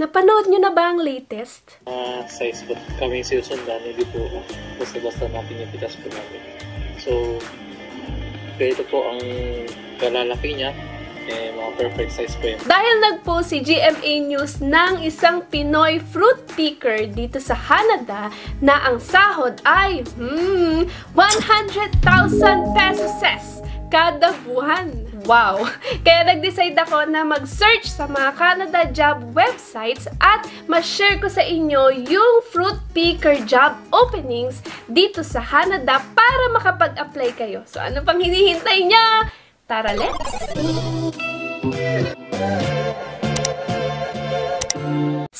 Napanood nyo na ba ang latest? uh, size po kami sinusundan, hindi po basta-basta natin yung pitas po namin. So, ito po ang kalalaki niya, eh, mga perfect size po yun. Dahil nagpost si GMA News ng isang Pinoy fruit picker dito sa Canada na ang sahod ay hmm, 100,000 pesos kada buwan. Wow! Kaya nag-decide ako na mag-search sa mga Canada job websites at ma-share ko sa inyo yung fruit picker job openings dito sa Canada para makapag-apply kayo. So ano pang hinihintay niya? Tara, let's!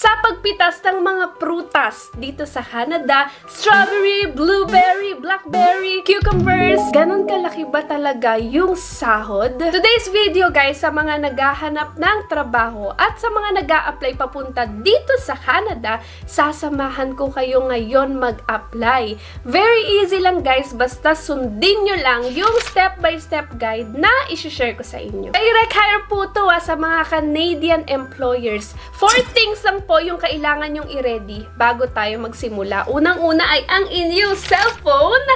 Sa pagpitas ng mga prutas dito sa Canada, strawberry, blueberry, blackberry, cucumbers, ganun kalaki ba talaga yung sahod? Today's video guys, sa mga naghahanap ng trabaho at sa mga nag apply papunta dito sa Canada, sasamahan ko kayo ngayon mag-apply. Very easy lang guys, basta sundin nyo lang yung step-by-step -step guide na isi-share ko sa inyo. Direct hire po to ah, sa mga Canadian employers. Four things lang po yung kailangan yung i-ready bago tayo magsimula. Unang-una ay ang inyong cellphone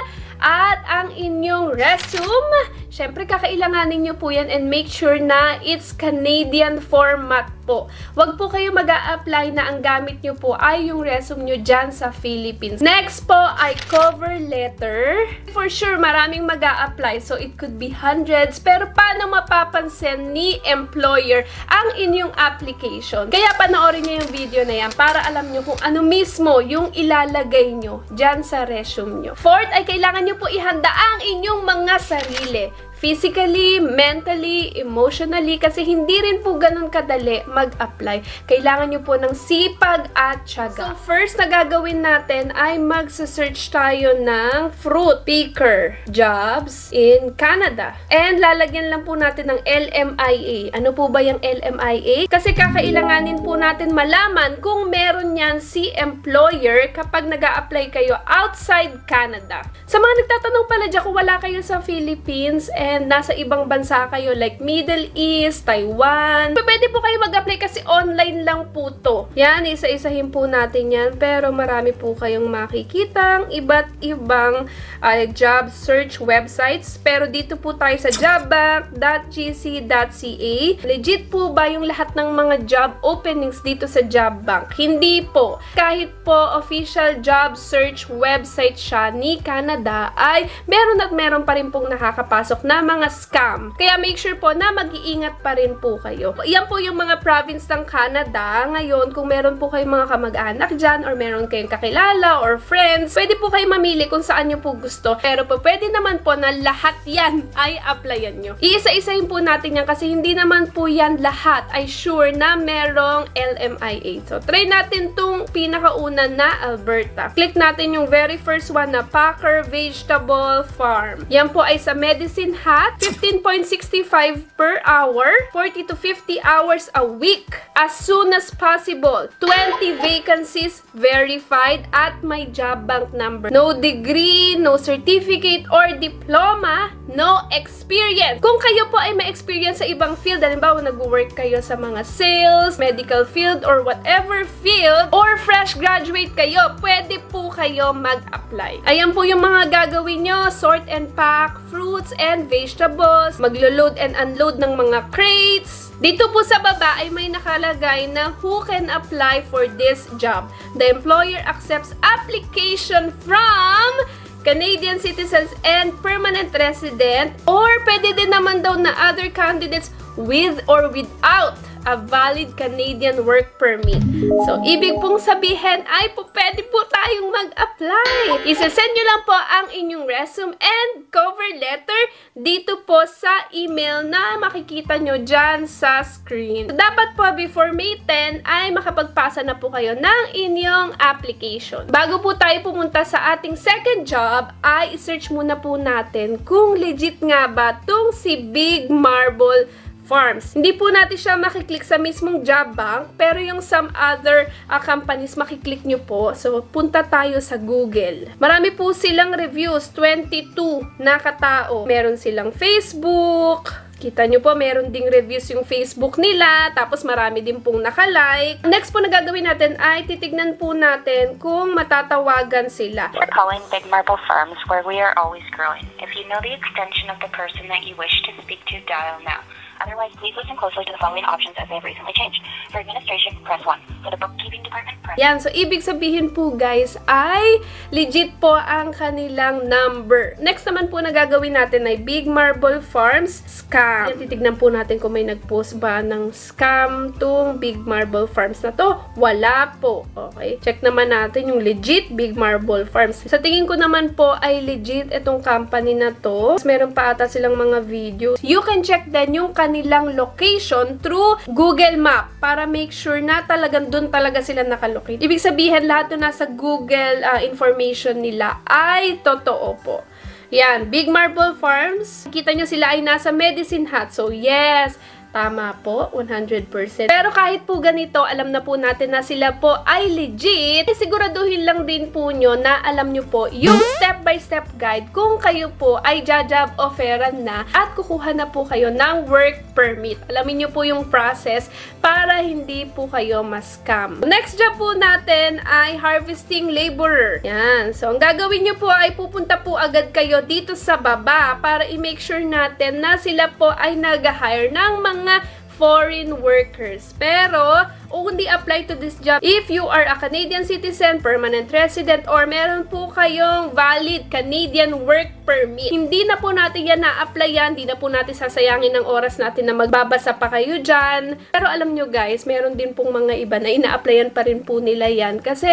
at ang inyong resume. Siyempre, kakailanganin nyo po yan and make sure na it's Canadian format po. Huwag po kayo mag apply na ang gamit nyo po ay yung resume nyo dyan sa Philippines. Next po ay cover letter. For sure, maraming mag apply so it could be hundreds. Pero paano mapapansin ni employer ang inyong application? Kaya panoorin nyo yung video na yan para alam nyo kung ano mismo yung ilalagay nyo dyan sa resume nyo. Fourth ay kailangan nyo po ihanda ang inyong mga sarili physically, mentally, emotionally, kasi hindi rin po ganun kadali mag-apply. Kailangan nyo po ng sipag at tiyaga. So, first na gagawin natin ay mag-search tayo ng fruit picker jobs in Canada. And lalagyan lang po natin ng LMIA. Ano po ba yung LMIA? Kasi kakailanganin po natin malaman kung meron yan si employer kapag nag apply kayo outside Canada. Sa mga nagtatanong pala dyan kung wala kayo sa Philippines and nasa ibang bansa kayo like Middle East, Taiwan. Pwede po kayo mag-apply kasi online lang po to. Yan, isa-isahin po natin yan. Pero marami po kayong makikitang iba't ibang uh, job search websites. Pero dito po tayo sa jobbank.gc.ca. Legit po ba yung lahat ng mga job openings dito sa Jobbank? Hindi po. Kahit po official job search website siya ni Canada ay meron at meron pa rin pong nakakapasok na mga scam. Kaya make sure po na mag-iingat pa rin po kayo. Yan po yung mga province ng Canada. Ngayon, kung meron po kayong mga kamag-anak dyan or meron kayong kakilala or friends, pwede po kayo mamili kung saan nyo po gusto. Pero po, pwede naman po na lahat yan ay applyan nyo. Iisa-isahin po natin yan kasi hindi naman po yan lahat ay sure na merong LMIA. So, try natin tong pinakauna na Alberta. Click natin yung very first one na Packer Vegetable Farm. Yan po ay sa Medicine Hat, 15.65 per hour, 40 to 50 hours a week. As soon as possible, 20 vacancies verified at my job bank number. No degree, no certificate or diploma, no experience. Kung kayo po ay may experience sa ibang field, halimbawa nag-work kayo sa mga sales, medical field, or whatever field, or fresh graduate kayo, pwede po kayo mag-apply. Ayan po yung mga gagawin nyo, sort and pack, fruits and vegetables, maglo-load and unload ng mga crates. Dito po sa baba ay may nakalagay na who can apply for this job. The employer accepts application from Canadian citizens and permanent resident or pwede din naman daw na other candidates with or without a valid Canadian work permit. So, ibig pong sabihin ay po pwede mag-apply. Isasend nyo lang po ang inyong resume and cover letter dito po sa email na makikita nyo dyan sa screen. So, dapat po before May 10 ay makapagpasa na po kayo ng inyong application. Bago po tayo pumunta sa ating second job, ay search muna po natin kung legit nga ba tong si Big Marble Farms. Hindi po natin siya makiklik sa mismong job bank, pero yung some other uh, companies makiklik nyo po. So, punta tayo sa Google. Marami po silang reviews, 22 na katao. Meron silang Facebook, Kita nyo po, meron ding reviews yung Facebook nila, tapos marami din pong nakalike. Next po na gagawin natin ay titignan po natin kung matatawagan sila. We're calling Big Marble Farms where we are always growing. If you know the extension of the person that you wish to speak to, dial now. Otherwise, please listen closely to the following options as they have recently changed. For administration, press 1. For the bookkeeping department, press Yan, so ibig sabihin po guys ay legit po ang kanilang number. Next naman po na gagawin natin ay Big Marble Farms Scam. Yan, titignan po natin kung may nag-post ba ng scam tong Big Marble Farms na to. Wala po. Okay, check naman natin yung legit Big Marble Farms. Sa tingin ko naman po ay legit itong company na to. Meron pa ata silang mga videos. You can check din yung kanilang location through Google Map para make sure na talagang doon talaga sila nakalocate. Ibig sabihin, lahat na nasa Google uh, information nila ay totoo po. Yan, Big Marble Farms. Kita nyo sila ay nasa Medicine Hat. So, yes, Tama po, 100%. Pero kahit po ganito, alam na po natin na sila po ay legit. Siguraduhin lang din po nyo na alam nyo po yung step-by-step -step guide kung kayo po ay jajab offeran na at kukuha na po kayo ng work permit. Alamin nyo po yung process para hindi po kayo ma-scam. Next job po natin ay harvesting laborer. Yan. So, ang gagawin nyo po ay pupunta po agad kayo dito sa baba para i-make sure natin na sila po ay nag-hire ng mga mga foreign workers. Pero, only apply to this job if you are a Canadian citizen, permanent resident, or meron po kayong valid Canadian work permit. Hindi na po natin yan na-applyan, hindi na po natin sasayangin ng oras natin na magbabasa pa kayo dyan. Pero alam nyo guys, meron din pong mga iba na ina-applyan pa rin po nila yan. Kasi,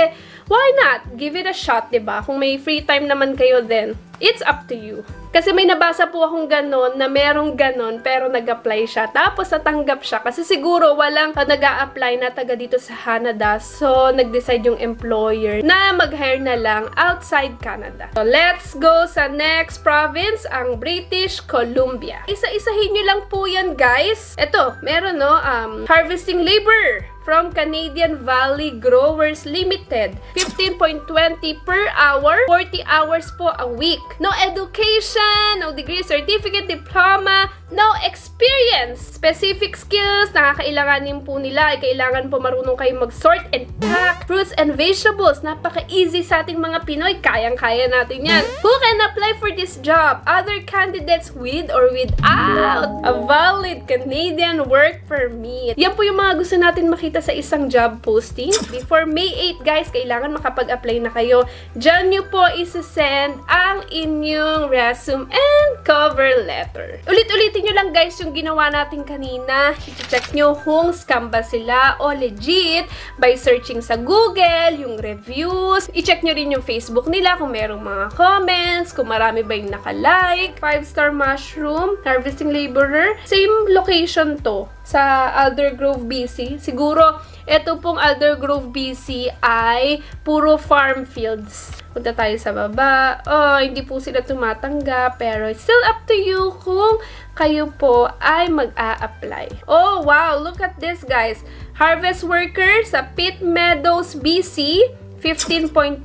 why not? Give it a shot, ba diba? Kung may free time naman kayo then, it's up to you. Kasi may nabasa po akong ganon na merong ganon pero nag-apply siya. Tapos natanggap siya kasi siguro walang uh, nag apply na taga dito sa Canada. So, nag-decide yung employer na mag-hire na lang outside Canada. So, let's go sa next province, ang British Columbia. Isa-isahin nyo lang po yan, guys. Ito, meron no, um, harvesting labor from Canadian Valley Growers Limited. 15.20 per hour, 40 hours po a week. No education, no degree, certificate, diploma, no experience. Specific skills, nakakailanganin po nila ay kailangan po marunong kayo mag-sort and pack fruits and vegetables. Napaka-easy sa ating mga Pinoy. Kayang-kaya natin yan. Who can apply for this job? Other candidates with or without a valid Canadian work permit. Yan po yung mga gusto natin makita sa isang job posting. Before May 8, guys, kailangan makapag-apply na kayo. Diyan nyo po isa-send ang inyong resume and cover letter. Ulit-ulitin nyo lang, guys, yung ginawa natin kanina. I-check nyo kung scam ba sila o legit by searching sa Google, yung reviews. I-check nyo rin yung Facebook nila kung merong mga comments, kung marami ba yung naka-like. 5-star mushroom, harvesting laborer. Same location to sa Aldergrove, BC. Siguro, ito pong Aldergrove, BC ay puro farm fields. Punta tayo sa baba. Oh, hindi po sila tumatanggap. Pero still up to you kung kayo po ay mag-a-apply. Oh, wow! Look at this, guys. Harvest workers sa Pitt Meadows, BC. $15.20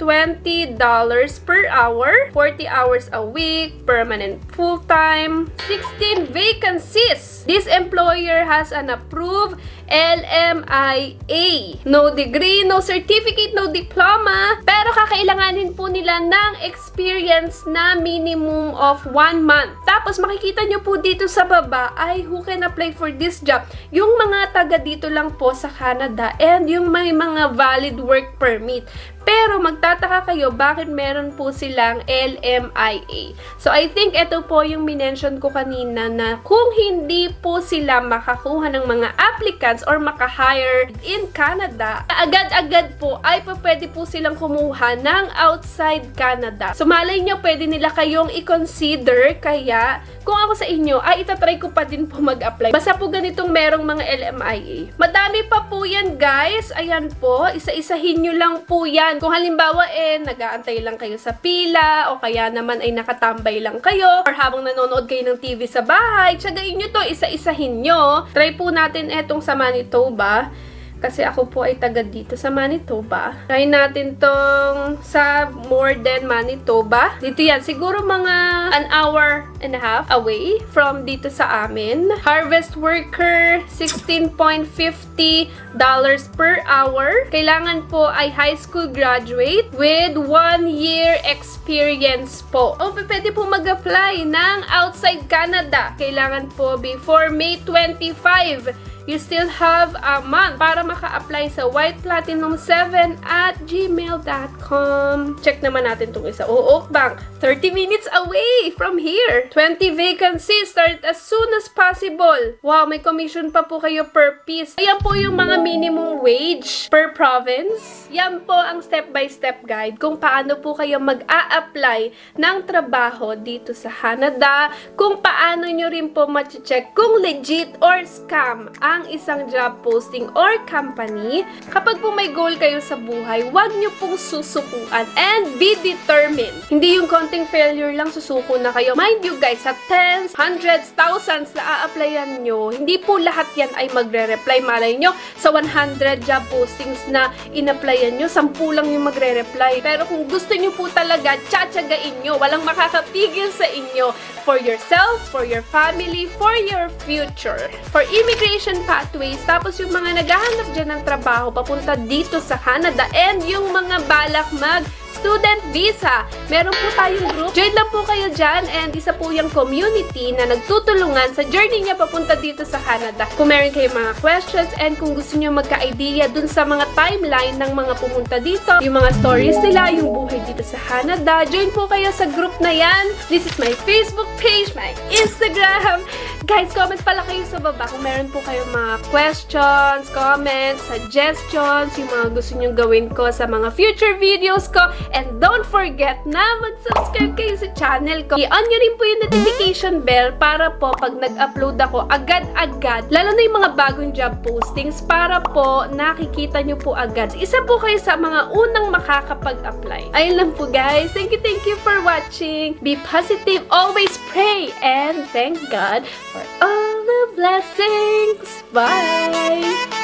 per hour, 40 hours a week, permanent full-time, 16 vacancies. This employer has an approved LMIA. No degree, no certificate, no diploma, pero kakailanganin po nila ng experience na minimum of 1 month. Tapos makikita nyo po dito sa baba ay who can apply for this job. Yung mga taga dito lang po sa Canada and yung may mga valid work permit. Pero magtataka kayo bakit meron po silang LMIA. So I think ito po yung minention ko kanina na kung hindi po sila makakuha ng mga applicants or maka-hire in Canada, agad-agad po ay pa pwede po silang kumuha ng outside Canada. So malay nyo, pwede nila kayong i-consider kaya kung ako sa inyo, ay itatry ko pa din po mag-apply. Basta po ganitong merong mga LMIA. Madami pa po yan guys. Ayan po, isa-isahin nyo lang po yan kung halimbawa eh, nag-aantay lang kayo sa pila, o kaya naman ay nakatambay lang kayo, or habang nanonood kayo ng TV sa bahay, tsagain nyo to, isa-isahin nyo. Try po natin etong sa Manitoba. Kasi ako po ay taga dito sa Manitoba. Try natin tong sa more than Manitoba. Dito yan. Siguro mga an hour and a half away from dito sa amin. Harvest worker, $16.50 per hour. Kailangan po ay high school graduate with one year experience po. O pwede po mag-apply ng outside Canada. Kailangan po before May 25 you still have a month para maka-apply sa White Platinum 7 at gmail.com. Check naman natin itong isa. Oo, Bank, 30 minutes away from here. 20 vacancies, start as soon as possible. Wow, may commission pa po kayo per piece. Ayan po yung mga minimum wage per province. Yan po ang step-by-step -step guide kung paano po kayo mag-a-apply ng trabaho dito sa Canada, kung paano nyo rin po ma-check kung legit or scam ang ang isang job posting or company, kapag po may goal kayo sa buhay, huwag nyo pong susukuan and be determined. Hindi yung konting failure lang susuko na kayo. Mind you guys, sa tens, hundreds, thousands na a-applyan nyo, hindi po lahat yan ay magre-reply. Malay nyo, sa 100 job postings na in-applyan nyo, 10 lang yung magre-reply. Pero kung gusto nyo po talaga, tsatsagain nyo. Walang makakapigil sa inyo for yourself, for your family, for your future. For immigration pathways, tapos yung mga naghahanap dyan ng trabaho papunta dito sa Canada, and yung mga balak mag student visa. Meron po tayong group. Join lang po kayo dyan and isa po yung community na nagtutulungan sa journey niya papunta dito sa Canada. Kung meron kayong mga questions and kung gusto niyo magka-idea dun sa mga timeline ng mga pumunta dito, yung mga stories nila, yung buhay dito sa Canada, join po kayo sa group na yan. This is my Facebook page, my Instagram. Guys, comment pala kayo sa baba kung meron po kayong mga questions, comments, suggestions, yung mga gusto nyo gawin ko sa mga future videos ko. And don't forget na mag-subscribe kayo sa channel ko. I-on nyo rin po yung notification bell para po pag nag-upload ako agad-agad, lalo na yung mga bagong job postings, para po nakikita nyo po agad. Isa po kayo sa mga unang makakapag-apply. Ayun lang po guys. Thank you, thank you for watching. Be positive, always pray, and thank God for all the blessings. Bye!